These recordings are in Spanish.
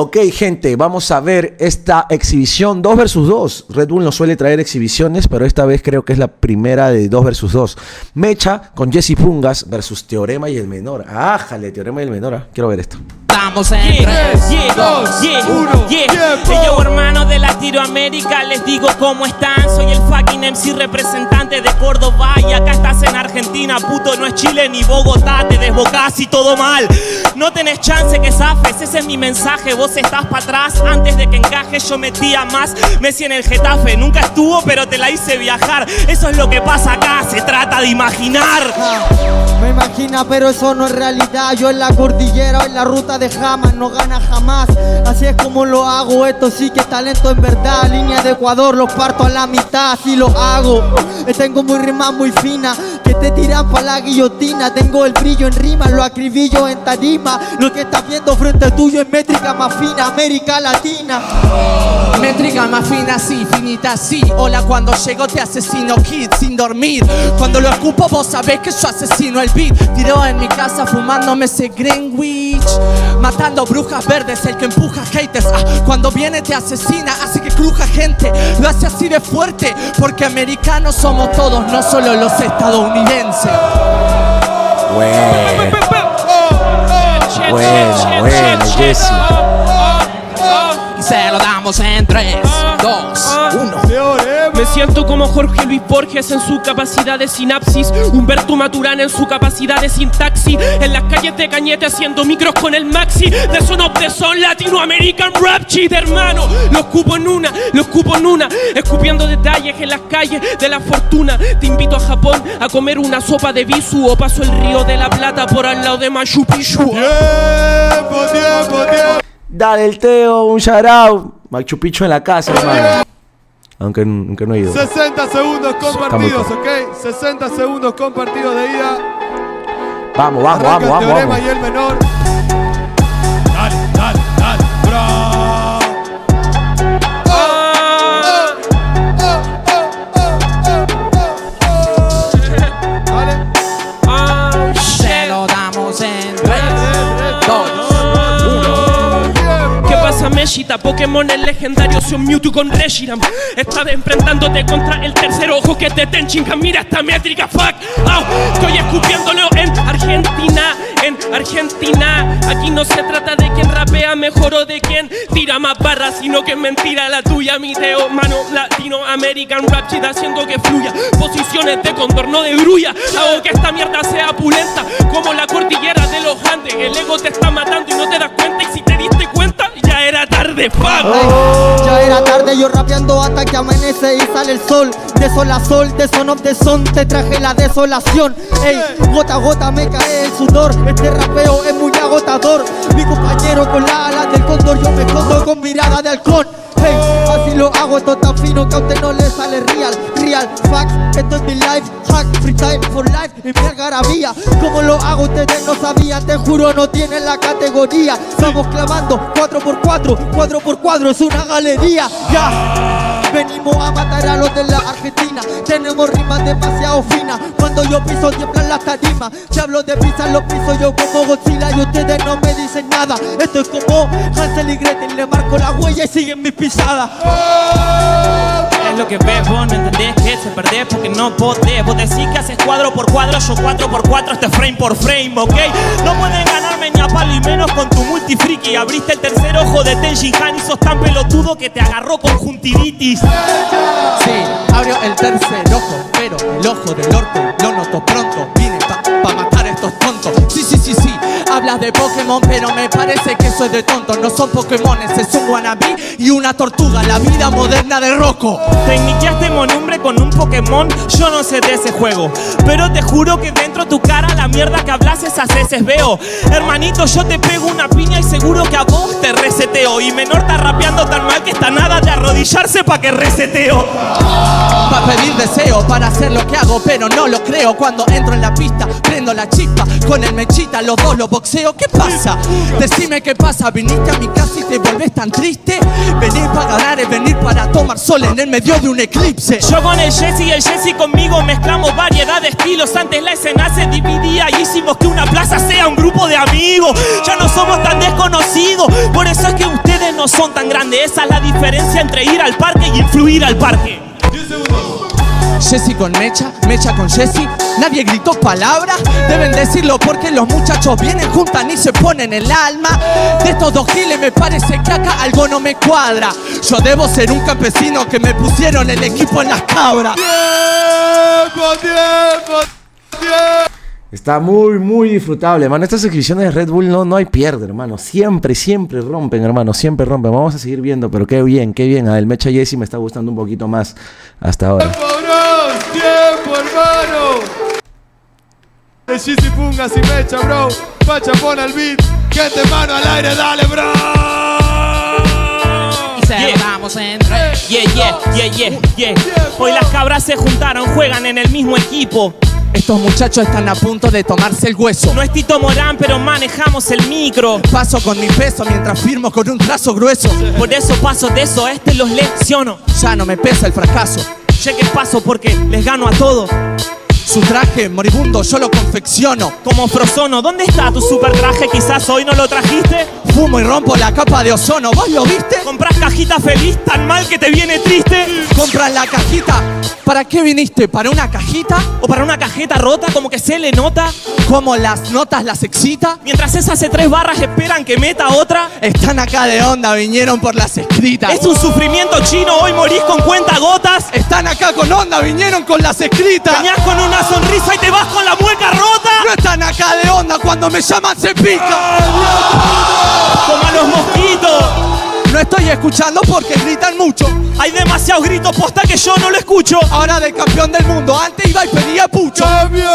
Ok, gente, vamos a ver esta exhibición 2 versus 2. Red Bull no suele traer exhibiciones, pero esta vez creo que es la primera de 2 versus 2. Mecha con Jesse Pungas versus Teorema y el Menor. Ájale, Teorema y el Menor. ah. Quiero ver esto. Estamos en Yeah, 3, yeah, 2, yeah, 1. yeah. Hey, yo, hermano de Latinoamérica, les digo cómo están. Soy el fucking MC representante de Córdoba. Y acá estás en Argentina, puto, no es Chile ni Bogotá. Te desbocás y todo mal. No tenés chance que zafes, ese es mi mensaje. Vos estás para atrás, antes de que encajes, yo metía más. Messi en el Getafe, nunca estuvo, pero te la hice viajar. Eso es lo que pasa acá, se trata de imaginar. Me imagina, pero eso no es realidad. Yo en la cordillera en la ruta de Jamas no gana jamás. Así es como lo hago, esto sí que es talento en verdad. Línea de Ecuador, los parto a la mitad, así lo hago. Eh, Tengo muy rima muy fina, que te tiran pa' la guillotina. Tengo el brillo en rima, lo acribillo en tarima. Lo que estás viendo frente tuyo es métrica más fina, América Latina. Métrica más fina, sí, finita, sí. Hola, cuando llego te asesino, kid, sin dormir. Cuando lo escupo, vos sabés que yo asesino el beat. Tiró en mi casa fumándome ese Greenwich. Matando brujas verdes, el que empuja haters. Ah, cuando viene te asesina, así que cruja gente. Lo hace así de fuerte, porque americanos somos todos, no solo los estadounidenses. Buena, buena, buena, Jesse. En 3, 2, 1. Me siento como Jorge Luis Borges en su capacidad de sinapsis, Humberto Maturana en su capacidad de sintaxis, en las calles de Cañete haciendo micros con el maxi, de son of the son Latino American Rap Cheat, hermano. Lo escupo en una, lo escupo en una, escupiendo detalles en las calles de la fortuna. Te invito a Japón a comer una sopa de bisu o paso el río de la Plata por al lado de Machu Picchu. Tiempo, tiempo, tiempo. Dale el Teo, un shout out. Machu Picchu en la casa, hermano. Aunque, aunque no he ido. 60 segundos compartidos, ¿ok? 60 segundos compartidos de ida. Vamos, vamos, Arranca vamos, el vamos, teorema vamos. y el menor. Pokémon el legendario son Mewtwo con Reshiram. Estás enfrentándote contra el tercer ojo que te Tenchinhan. Mira esta métrica, fuck. Estoy escupiéndolo en Argentina, en Argentina. Aquí no se trata de quién rapea mejor o de quién tira más barras, sino que es mentira la tuya, mi teo. Mano latino American rap shit haciendo que fluya. Posiciones de contorno de grulla. Hago que esta mierda sea pulenta, como la cordillera de los Andes. El ego te está matando y no te das cuenta. Ya era tarde yo rapeando hasta que amanece y sale el sol. De sol a sol, de son of the son Te traje la desolación. Ey, gota a gota me cae el sudor. Este rapeo es muy agotador. Mi compañero con la ala del cóndor Yo me escondo con mirada de halcón. Hey, así lo hago, esto tan fino que a usted no le sale real, real. Facts, esto es mi life, hack, freestyle for life, y mi algarabía, como lo hago ustedes no sabían, te juro no tienen la categoría, estamos clavando 4x4, 4x4 es una galería, ya. Venimos a matar a los de la Argentina. Tenemos rimas demasiado finas. Cuando yo piso tiemblan las tarimas. Si hablo de pizza lo piso yo como Godzilla Y ustedes no me dicen nada. Esto es como Hansel y Gretel. Le marco la huella y siguen mis pisadas. Es lo que ves, vos no entendés que se perdés porque no podés. Vos decís que haces cuadro por cuadro, yo cuatro por cuatro, este frame por frame, ¿ok? No pueden ganarme ni a palo y menos con tu multifriki. Abriste el tercer ojo de Tenjin Han y sos tan pelotudo que te agarró conjuntivitis. Sí, abrió el tercer ojo, pero el ojo del orto lo noto pronto. Vine pa, pa matar a estos tontos. Sí, sí, sí, sí. Hablas de Pokémon, pero me parece que eso es de tonto. No son Pokémones, es un wannabe y una tortuga. La vida moderna de Rocco. Tecniqueaste monumbre con un Pokémon, yo no sé de ese juego. Pero te juro que dentro de tu cara la mierda que hablas esas veces veo. Hermanito, yo te pego una piña y seguro que a vos te reseteo. Y menor está rapeando tan mal que está nada de arrodillarse pa' que reseteo. Pa' pedir deseo, para hacer lo que hago, pero no lo creo. Cuando entro en la pista, prendo la chispa. Con el mechita, los dos los boxeo. ¿Qué pasa? Decime qué pasa. Viniste a mi casa y te volvés tan triste. Venir para ganar es venir para tomar sol en el medio de un eclipse. Yo con el Jesse y el Jesse conmigo mezclamos variedad de estilos. Antes la escena se dividía y hicimos que una plaza sea un grupo de amigos. Ya no somos tan desconocidos, por eso es que ustedes no son tan grandes. Esa es la diferencia entre ir al parque y influir al parque. Jessy con Mecha, Mecha con Jessy. Nadie gritó palabra. Deben decirlo porque los muchachos vienen, juntan y se ponen el alma. De estos dos giles me parece que acá algo no me cuadra. Yo debo ser un campesino que me pusieron el equipo en las cabras. ¡Tiempo, tiempo, tiempo! Está muy, muy disfrutable, hermano. Estas exhibiciones de Red Bull no, no hay pierde, hermano. Siempre, siempre rompen, hermano. Siempre rompen. Vamos a seguir viendo, pero qué bien, qué bien. A el Mecha Jesse me está gustando un poquito más hasta ahora. De y Mecha, bro. Pacha, pon al beat. Gente, mano al aire, dale, bro. Y se lo damos en tres. Yeah, yeah, yeah, yeah, yeah. Hoy las cabras se juntaron, juegan en el mismo equipo. Estos muchachos están a punto de tomarse el hueso. No es Tito Morán, pero manejamos el micro. Paso con mi peso mientras firmo con un trazo grueso. Por eso paso de eso, este los lecciono. Ya no me pesa el fracaso. Cheque paso porque les gano a todo. Su traje moribundo yo lo confecciono. Como Frozono, ¿dónde está tu super traje? Quizás hoy no lo trajiste. Fumo y rompo la capa de ozono. ¿Vos lo viste? Compras cajita feliz, tan mal que te viene triste. Compran la cajita. ¿Para qué viniste? ¿Para una cajita? O para una cajeta rota, como que se le nota. ¿Cómo las notas las excita? Mientras esa hace tres barras esperan que meta otra. Están acá de onda, vinieron por las escritas. Es un sufrimiento chino, hoy morís con cuenta gotas. Están acá con onda, vinieron con las escritas. Cañás con una sonrisa y te vas con la mueca rota. No están acá de onda, cuando me llaman se pica. Como a los mosquitos. No estoy escuchando porque gritan mucho. Hay demasiados gritos, posta que yo no lo escucho. Ahora del campeón del mundo, antes iba y pedía pucho. ¡Cambio!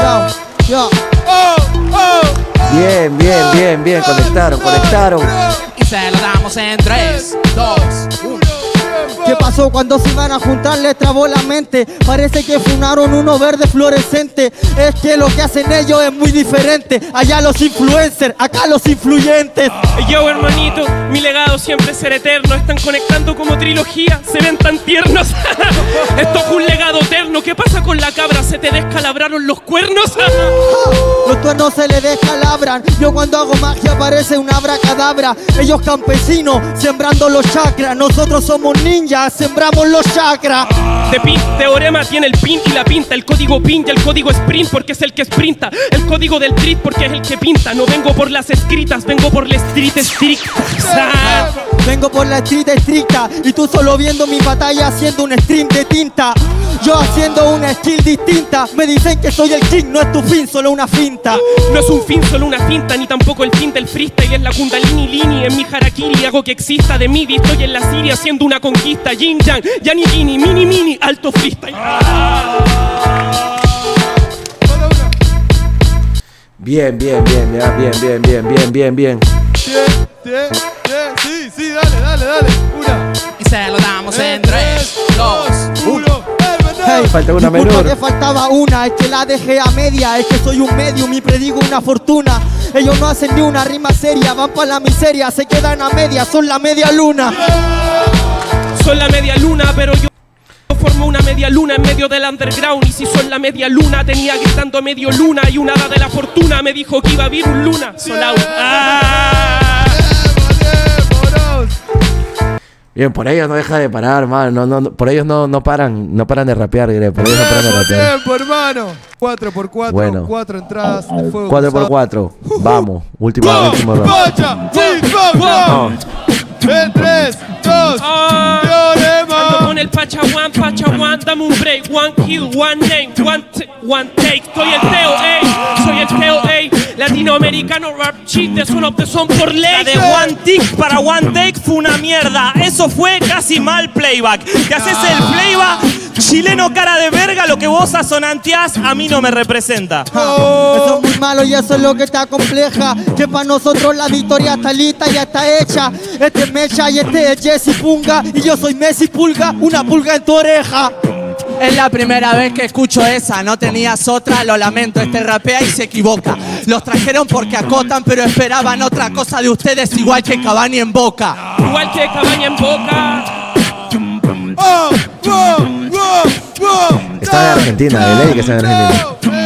Ya, ya. ¡Oh, oh! Bien, bien, bien, bien. Conectaron, conectaron. Y se lo damos en 3, 2, 1. ¿Qué pasó cuando se iban a juntar? Les trabó la mente. Parece que funaron uno verde fluorescente. Es que lo que hacen ellos es muy diferente. Allá los influencers, acá los influyentes. Yo, hermanito, mi legado siempre será eterno. Están conectando como trilogía, se ven tan tiernos. Esto es un legado eterno. ¿Qué pasa con la cabra? ¿Se te descalabraron los cuernos? Los tuernos se le descalabran. Yo cuando hago magia parece una abracadabra. Ellos campesinos sembrando los chakras. Nosotros somos ninjas, sembramos los chakras. De pin, teorema tiene el pin y la pinta. El código pin y el código sprint porque es el que sprinta. El código del treat porque es el que pinta. No vengo por las escritas, vengo por la street estricta. Vengo por la street estricta y tú solo viendo mi batalla haciendo un stream de tinta. Yo haciendo una skill distinta. Me dicen que soy el king, no es tu fin, solo una finta. No es un fin, solo una finta, ni tampoco el fin del freestyle. Es la kundalini lini, en mi harakiri hago que exista de mí. Estoy en la Siria haciendo una conquista. Yin yang, yani gini, mini mini, alto freestyle. Bien, bien, bien, bien, bien, bien, bien, bien, bien, bien. Bien, bien, bien. Sí, sí, dale, dale, dale. Una. Y se lo damos en 3, 2, 1. uno. Hey, Falta una menor. que faltaba una, es que la dejé a media, es que soy un medium y predigo una fortuna. Ellos no hacen ni una rima seria, van pa' la miseria, se quedan a media, son la media luna. Son la media luna, pero yo formo una media luna en medio del underground. Y si son la media luna, tenía gritando medio luna. Y una hada de la fortuna me dijo que iba a vir un luna. Solau. Ah. Bien, por ellos no deja de parar, man. No, no, por ellos no, no paran, no paran de rapear, diré. Por ellos no paran de ¡Tiempo, rapear. tiempo, hermano! 4 por 4 Bueno. 4 entradas de fuego 4 por cruzado. 4 Vamos, última, ¡Go! último En 3, 2, Ah. Ando con el Pachawan, Pachawan, dame un break. One kill, one name, one, one take. Soy el Teo, ey. Soy el Teo, ey. Latinoamericano rap cheat de son of the son por ley. de One Tick para One Take fue una mierda. Eso fue casi mal playback. Te haces el playback, chileno cara de verga, lo que vos asonanteás a mí no me representa. Eso es muy malo y eso es lo que está compleja. Que para nosotros la victoria está lista, ya está hecha. Este es Mecha y este es Jesse Punga. Y yo soy Messi Pulga, una pulga en tu oreja. Es la primera vez que escucho esa, no tenías otra, lo lamento, este rapea y se equivoca. Los trajeron porque acotan, pero esperaban otra cosa de ustedes, igual que Cavani en boca. Igual que cabaña en boca. ¡Oh! ¡Wow! Está en Argentina, de ley que está en Argentina.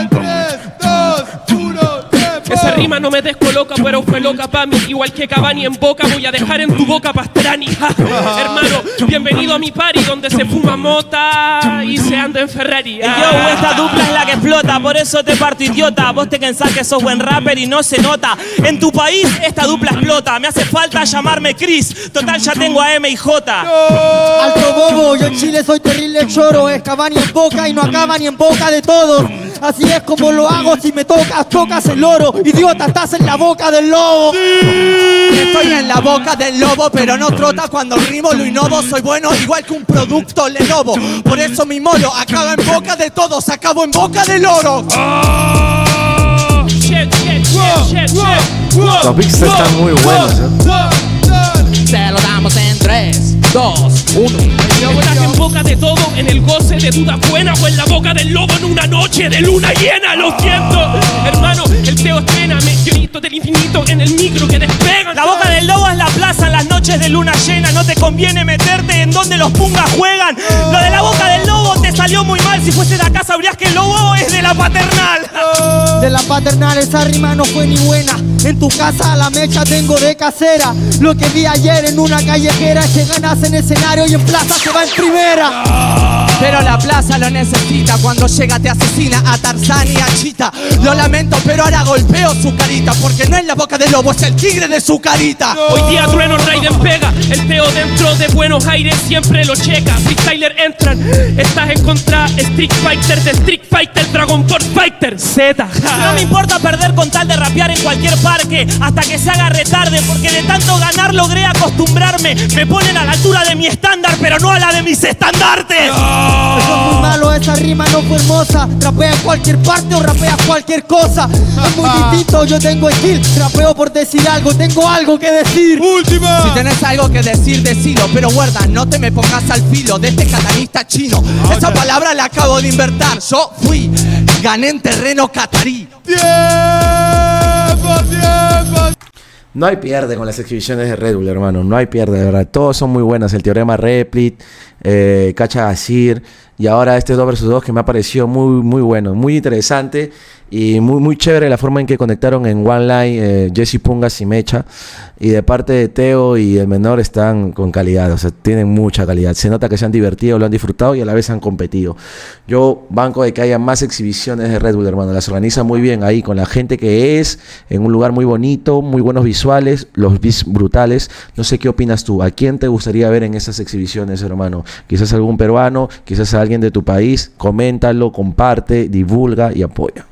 Esa rima no me descoloca, pero fue loca pa' mí. Igual que Cavani en boca, voy a dejar en tu boca pastrani. Ja, Hermano, bienvenido a mi party donde se fuma mota y se anda en Ferrari. Y yo, esta dupla es la que explota, por eso te parto idiota. Vos te pensás que sos buen rapper y no se nota. En tu país esta dupla explota. Me hace falta llamarme Chris. Total, ya tengo a M y J. Alto bobo, yo en Chile soy terrible choro. Es Cavani en boca y no acaba ni en boca de todos. Así es como lo hago, si me tocas, tocas el oro. Idiota, estás en la boca del lobo. Estoy en la boca del lobo, pero no trota cuando rimo lo innovo. Soy bueno igual que un producto Lenovo. Por eso mi molo acaba en boca de todos, acabo en boca del oro. Shit, shit, shit, shit, shit. Los beats están muy buenos. ¿eh? Se lo damos en 3, 2, 1. Y ahora estás en boca de todo, en el goce de duda buena o en la boca del lobo en una noche de luna llena. Lo siento, hermano, estrena meteoritos del infinito en el micro que despegan. La boca del lobo es la plaza en las noches de luna llena. No te conviene meterte en donde los pungas juegan. Lo de la boca del lobo te salió muy mal. Si fuese de acá sabrías que el lobo es de la paternal. De la paternal esa rima no fue ni buena. En tu casa a la mecha tengo de casera. Lo que vi ayer en una callejera es que ganas en escenario y en plaza se va en primera. Pero la plaza lo necesita. Cuando llega te asesina a Tarzán y a Chita. Lo lamento, pero ahora golpeo su carita. Porque no es la boca del lobo, es el tigre de su carita. Hoy día Trueno Raiden pega, el teo dentro de Buenos Aires siempre lo checa. Freestyler entran, estás en contra Street Fighter de Street Fighter, Dragon Ball Fighter Z. No me importa perder con tal de rapear en cualquier parque hasta que se haga retarde, porque de tanto ganar logré acostumbrarme. Me ponen a la altura de mi estándar, pero no a la de mis estandartes. Eso es muy malo, esa rima no fue hermosa. Rapea en cualquier parte o rapea cualquier cosa. Es muy distinto, yo tengo skill. Rapeo por decir algo, tengo algo que decir. Última. Si tenés algo que decir, decilo, pero guarda, no te me pongas al filo de este catanista chino. Esa palabra la acabo de invertir. Yo fui, gané en terreno catarí. Tiempo, tiempo. No hay pierde con las exhibiciones de Red Bull, hermano. No hay pierde, de verdad. Todos son muy buenas. El teorema Replit, eh, Cacha Gasir y ahora este 2 vs 2 que me ha parecido muy, muy bueno, muy interesante y muy, muy chévere la forma en que conectaron en One Line eh, Jesse Pungas y Mecha. Y de parte de Teo y el menor están con calidad, o sea, tienen mucha calidad. Se nota que se han divertido, lo han disfrutado y a la vez han competido. Yo banco de que haya más exhibiciones de Red Bull, hermano. Las organiza muy bien ahí con la gente que es, en un lugar muy bonito, muy buenos visuales, los beats brutales. No sé qué opinas tú. ¿A quién te gustaría ver en esas exhibiciones, hermano? Quizás algún peruano, quizás alguien de tu país. Coméntalo, comparte, divulga y apoya.